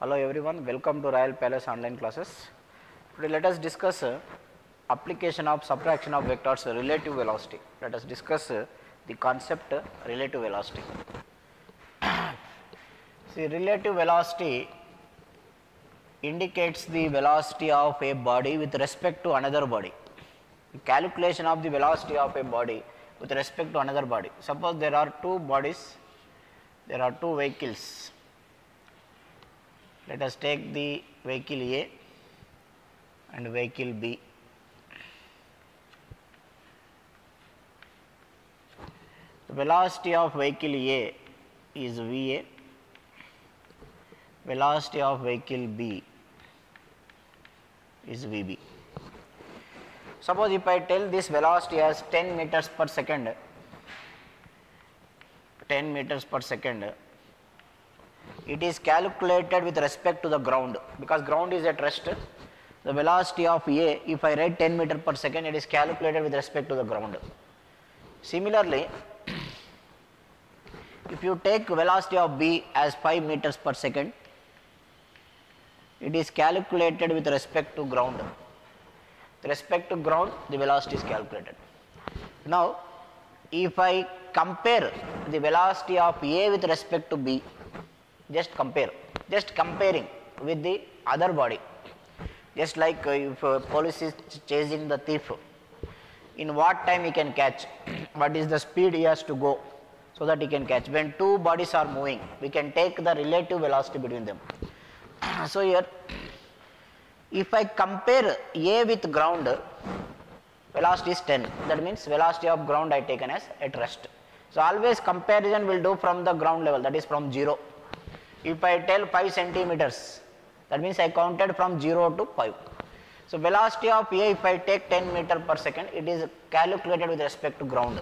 Hello everyone, welcome to Royal Palace online classes. Today let us discuss uh, application of subtraction of vectors uh, relative velocity. Let us discuss uh, the concept uh, relative velocity. See relative velocity indicates the velocity of a body with respect to another body. Calculation of the velocity of a body with respect to another body. Suppose there are two bodies, there are two vehicles let us take the vehicle A and vehicle B. The velocity of vehicle A is VA, velocity of vehicle B is VB. Suppose if I tell this velocity as 10 meters per second, 10 meters per second, it is calculated with respect to the ground because ground is at rest the velocity of A if I write 10 meter per second it is calculated with respect to the ground. Similarly, if you take velocity of B as 5 meters per second it is calculated with respect to ground. With respect to ground the velocity is calculated. Now, if I compare the velocity of A with respect to B just compare. Just comparing with the other body. Just like uh, if uh, police is chasing the thief in what time he can catch? What is the speed he has to go so that he can catch? When two bodies are moving we can take the relative velocity between them. So here if i compare a with ground velocity is 10 that means velocity of ground i taken as at rest. So always comparison will do from the ground level that is from 0 if I tell 5 centimeters, that means I counted from 0 to 5. So, velocity of A if I take 10 meter per second, it is calculated with respect to ground.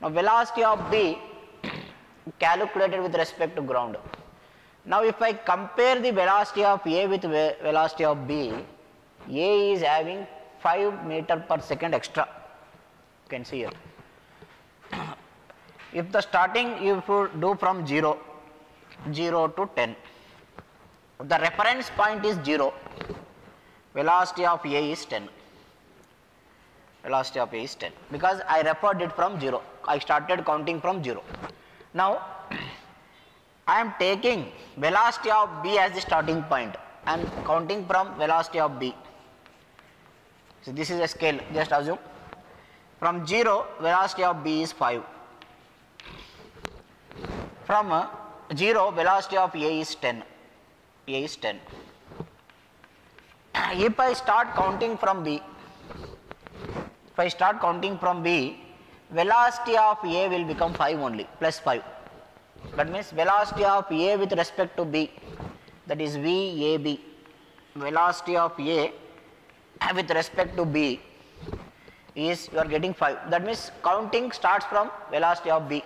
Now, velocity of B calculated with respect to ground. Now, if I compare the velocity of A with ve velocity of B, A is having 5 meter per second extra, you can see here. if the starting you do from 0, 0 to 10. The reference point is 0, velocity of A is 10, velocity of A is 10 because I referred it from 0, I started counting from 0. Now, I am taking velocity of B as the starting point, am counting from velocity of B. So, this is a scale just assume from 0 velocity of B is 5, from uh, 0 velocity of A is 10, A is 10. If I start counting from B, if I start counting from B, velocity of A will become 5 only, plus 5. That means velocity of A with respect to B, that is VAB, velocity of A with respect to B is you are getting 5. That means counting starts from velocity of B.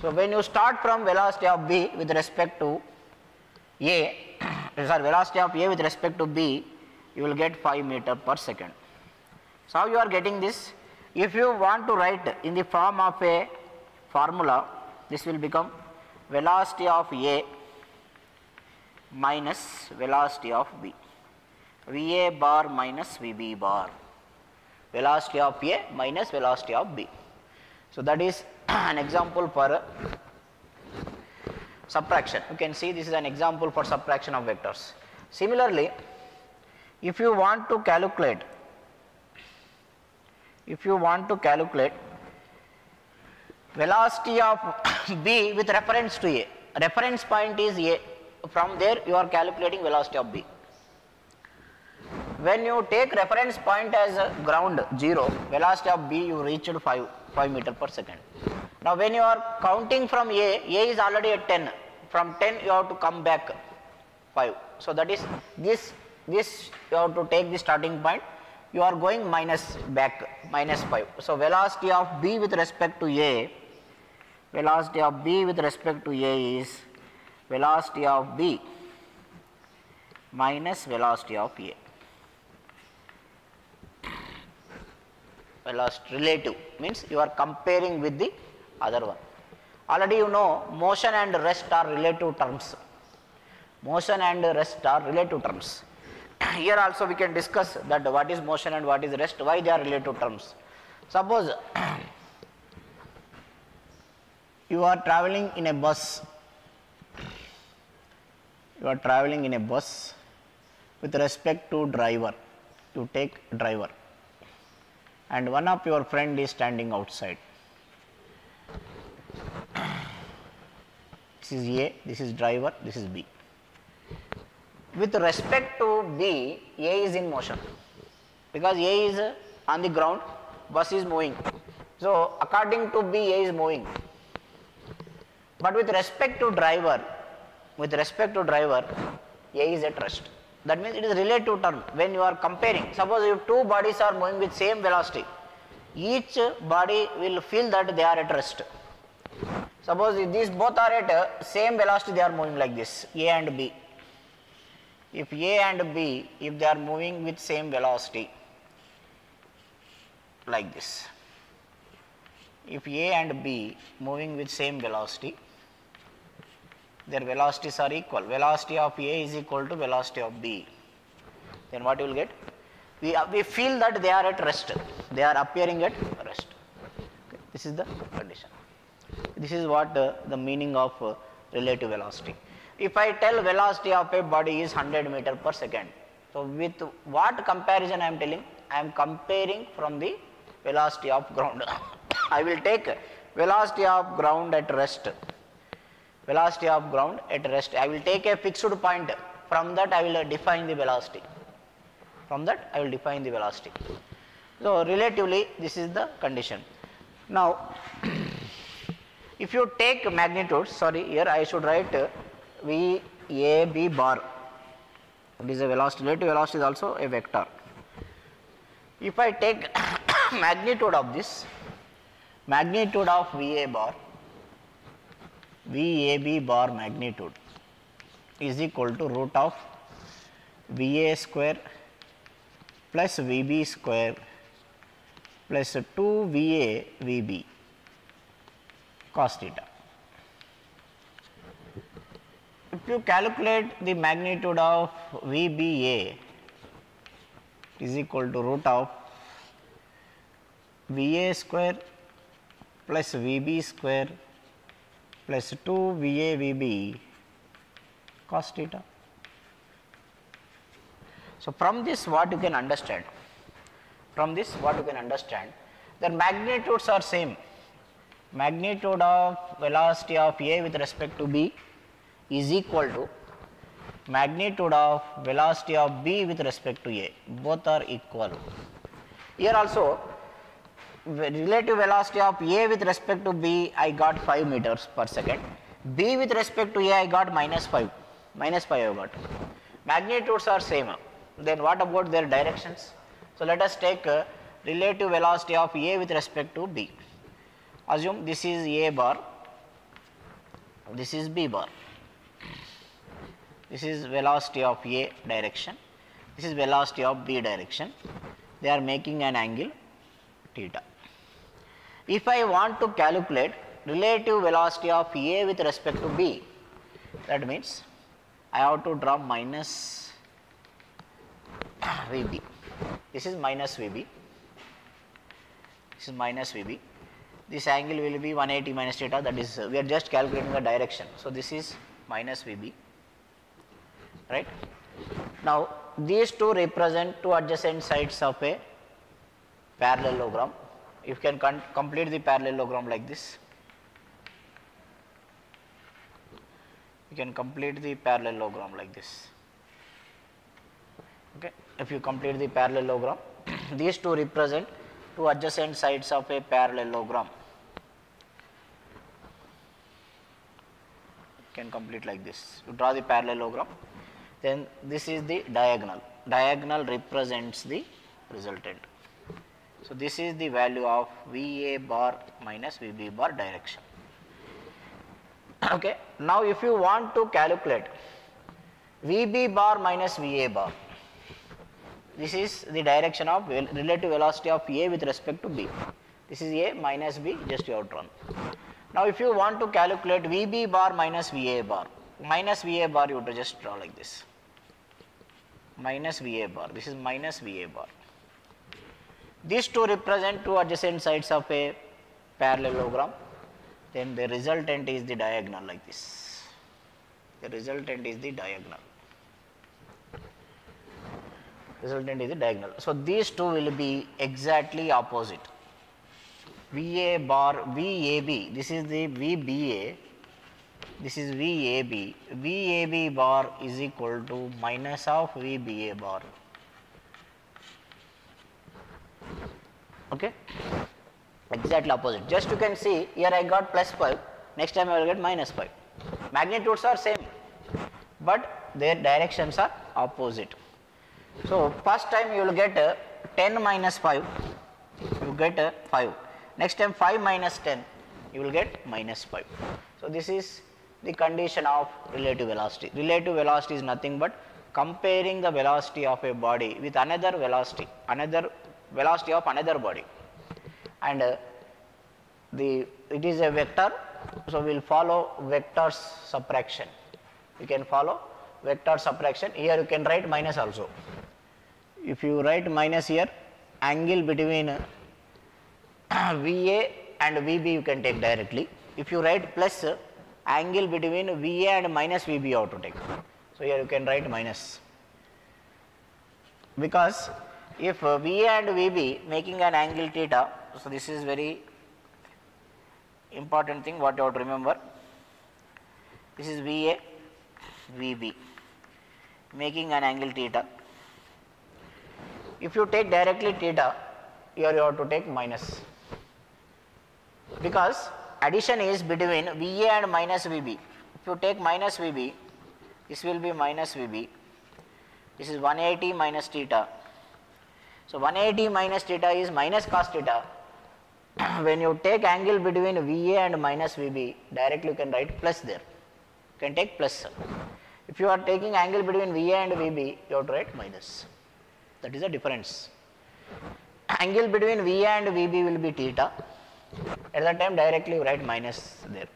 So, when you start from velocity of B with respect to A, sorry velocity of A with respect to B, you will get 5 meter per second. So, how you are getting this? If you want to write in the form of a formula, this will become velocity of A minus velocity of B, VA bar minus VB bar, velocity of A minus velocity of B. So, that is an example for subtraction. You can see this is an example for subtraction of vectors. Similarly, if you want to calculate, if you want to calculate velocity of B with reference to A, reference point is A, from there you are calculating velocity of B. When you take reference point as ground 0, velocity of B you reached 5, 5 meter per second. Now, when you are counting from A, A is already at 10, from 10 you have to come back 5. So, that is this, this you have to take the starting point, you are going minus back minus 5. So, velocity of B with respect to A, velocity of B with respect to A is velocity of B minus velocity of A. Velocity relative means you are comparing with the other one. Already you know motion and rest are relative terms. Motion and rest are relative terms. Here also we can discuss that what is motion and what is rest, why they are relative terms. Suppose you are traveling in a bus, you are traveling in a bus with respect to driver, you take driver and one of your friend is standing outside. This is A, this is driver, this is B. With respect to B, A is in motion because A is on the ground, bus is moving. So, according to B, A is moving. But with respect to driver, with respect to driver, A is at rest. That means it is relative term. When you are comparing, suppose if two bodies are moving with same velocity, each body will feel that they are at rest. Suppose if these both are at same velocity, they are moving like this, A and B. If A and B, if they are moving with same velocity, like this. If A and B moving with same velocity, their velocities are equal. Velocity of A is equal to velocity of B. Then what you will get? We, uh, we feel that they are at rest. They are appearing at rest. Okay. This is the condition. This is what uh, the meaning of uh, relative velocity. If I tell velocity of a body is 100 meter per second. So, with what comparison I am telling? I am comparing from the velocity of ground. I will take velocity of ground at rest velocity of ground at rest. I will take a fixed point from that I will define the velocity. From that I will define the velocity. So, relatively this is the condition. Now, if you take magnitude, sorry here I should write uh, V A B bar. It is a velocity, relative velocity is also a vector. If I take magnitude of this, magnitude of V A bar VAB bar magnitude is equal to root of VA square plus VB square plus 2 VA VB cos theta. If you calculate the magnitude of VBA is equal to root of VA square plus VB square plus 2 VA VB cos theta. So, from this what you can understand? From this what you can understand? Their magnitudes are same. Magnitude of velocity of A with respect to B is equal to magnitude of velocity of B with respect to A. Both are equal. Here also relative velocity of A with respect to B I got 5 meters per second, B with respect to A I got minus 5, minus 5 I got. Magnitudes are same, then what about their directions? So, let us take uh, relative velocity of A with respect to B. Assume this is A bar, this is B bar. This is velocity of A direction, this is velocity of B direction. They are making an angle theta. If I want to calculate relative velocity of A with respect to B, that means I have to draw minus VB. This is minus VB. This is minus VB. This angle will be 180 minus theta that is we are just calculating the direction. So, this is minus VB right. Now, these two represent two adjacent sides of a parallelogram. You can complete the parallelogram like this. You can complete the parallelogram like this. Okay. If you complete the parallelogram, these two represent two adjacent sides of a parallelogram. You can complete like this. You draw the parallelogram, then this is the diagonal. Diagonal represents the resultant. So, this is the value of VA bar minus VB bar direction. Okay. Now, if you want to calculate VB bar minus VA bar, this is the direction of relative velocity of A with respect to B. This is A minus B just you have drawn. Now, if you want to calculate VB bar minus VA bar, minus va bar you to just draw like this minus va bar this is minus va bar these two represent two adjacent sides of a parallelogram. Then the resultant is the diagonal like this. The resultant is the diagonal. Resultant is the diagonal. So these two will be exactly opposite. Va bar vab this is the vba this is vab vab bar is equal to minus of vba bar okay? Exactly opposite. Just you can see here i got plus 5 next time i will get minus 5 magnitudes are same but their directions are opposite. So first time you will get a 10 minus 5 you get a 5 next time 5 minus 10 you will get minus 5 so this is the condition of relative velocity. Relative velocity is nothing but comparing the velocity of a body with another velocity another velocity of another body. And uh, the it is a vector so we will follow vector subtraction. You can follow vector subtraction. Here you can write minus also. If you write minus here angle between uh, VA and VB you can take directly. If you write plus uh, angle between VA and minus VB you have to take. So here you can write minus. Because if uh, VA and VB making an angle theta so this is very important thing what you have to remember. This is VA VB making an angle theta. If you take directly theta here you have to take minus. Because addition is between VA and minus VB if you take minus VB this will be minus VB this is 180 minus theta so 180 minus theta is minus cos theta. When you take angle between VA and minus VB directly you can write plus there. You can take plus. If you are taking angle between VA and VB you have to write minus. That is the difference. Angle between VA and VB will be theta. At that time directly you write minus there.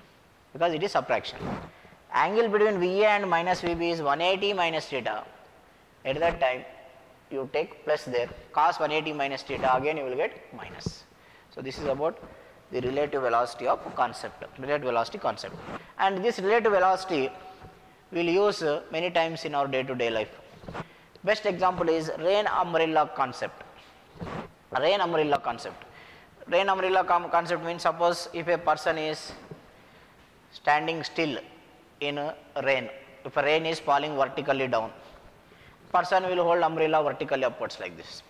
Because it is subtraction. Angle between VA and minus VB is 180 minus theta. At that time you take plus there. Cos 180 minus theta again you will get minus. So this is about the relative velocity of concept relative velocity concept. And this relative velocity we will use uh, many times in our day to day life. Best example is rain umbrella concept. Rain umbrella concept. Rain umbrella concept means suppose if a person is standing still in a rain. If a rain is falling vertically down person will hold umbrella vertically upwards like this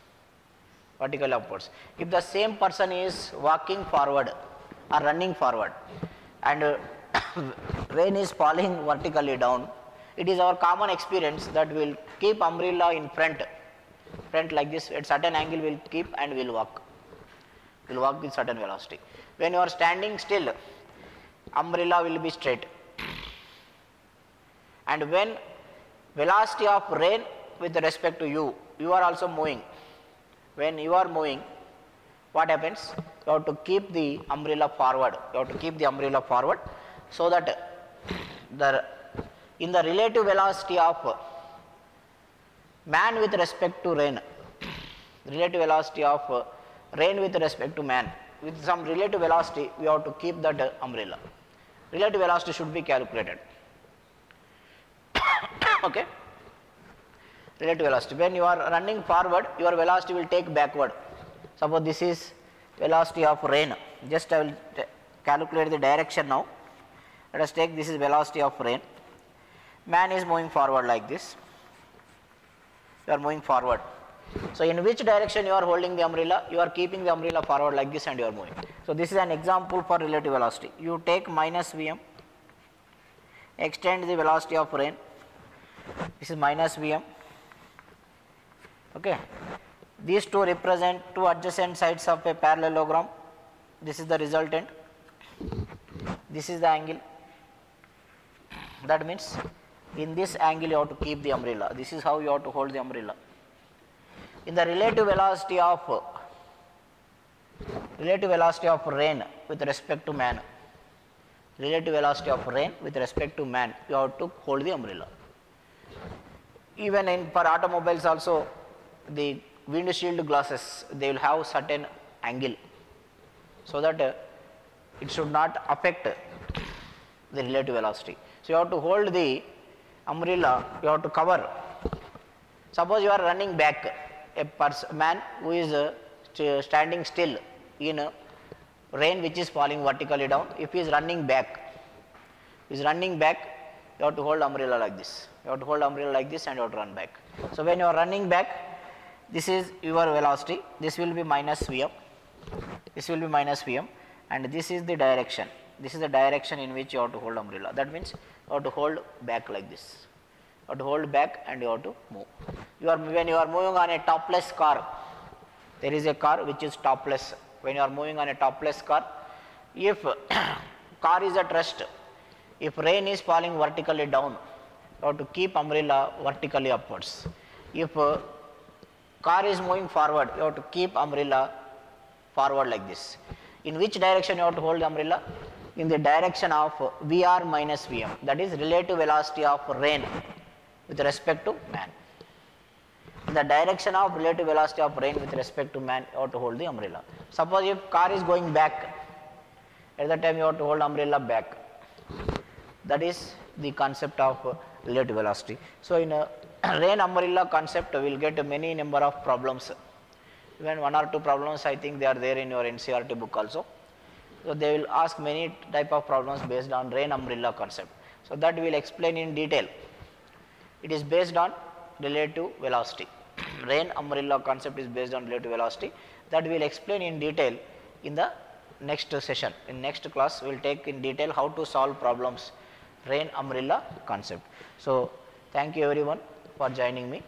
vertically upwards if the same person is walking forward or running forward and uh, rain is falling vertically down it is our common experience that we will keep umbrella in front front like this at certain angle will keep and will walk will walk with certain velocity. When you are standing still, umbrella will be straight. And when velocity of rain with respect to you, you are also moving. When you are moving, what happens? You have to keep the umbrella forward. You have to keep the umbrella forward so that the in the relative velocity of man with respect to rain, relative velocity of rain with respect to man with some relative velocity we have to keep that umbrella relative velocity should be calculated okay relative velocity when you are running forward your velocity will take backward suppose this is velocity of rain just i will calculate the direction now let us take this is velocity of rain man is moving forward like this you are moving forward so, in which direction you are holding the umbrella? You are keeping the umbrella forward like this and you are moving. So, this is an example for relative velocity. You take minus Vm, extend the velocity of rain, this is minus Vm. Okay. These two represent two adjacent sides of a parallelogram. This is the resultant. This is the angle. That means in this angle you have to keep the umbrella. This is how you have to hold the umbrella in the relative velocity of relative velocity of rain with respect to man relative velocity of rain with respect to man, you have to hold the umbrella. Even in for automobiles also, the windshield glasses they will have certain angle, so that uh, it should not affect the relative velocity. So you have to hold the umbrella, you have to cover. Suppose you are running back, a person, man who is uh, st- standing still in uh, rain which is falling vertically down, if he is running back, he is running back, you have to hold umbrella like this. You have to hold umbrella like this and you have to run back. So when you are running back, this is your velocity, this will be minus Vm, this will be minus Vm and this is the direction. This is the direction in which you have to hold umbrella. That means you have to hold back like this. You have to hold back and you have to move. You are when you are moving on a topless car, there is a car which is topless. When you are moving on a topless car, if car is at rest, if rain is falling vertically down, you have to keep umbrella vertically upwards. If uh, car is moving forward, you have to keep umbrella forward like this. In which direction you have to hold the umbrella? In the direction of Vr minus Vm, that is relative velocity of rain with respect to man. In the direction of relative velocity of rain with respect to man, you have to hold the umbrella. Suppose if car is going back, at that time you have to hold umbrella back. That is the concept of relative velocity. So in a rain umbrella concept, will get many number of problems. Even one or two problems, I think they are there in your NCERT book also. So they will ask many type of problems based on rain umbrella concept. So that we will explain in detail. It is based on relative velocity. rain umbrella concept is based on relative velocity. That we will explain in detail in the next session. In next class, we will take in detail how to solve problems rain umbrella concept. So thank you everyone for joining me.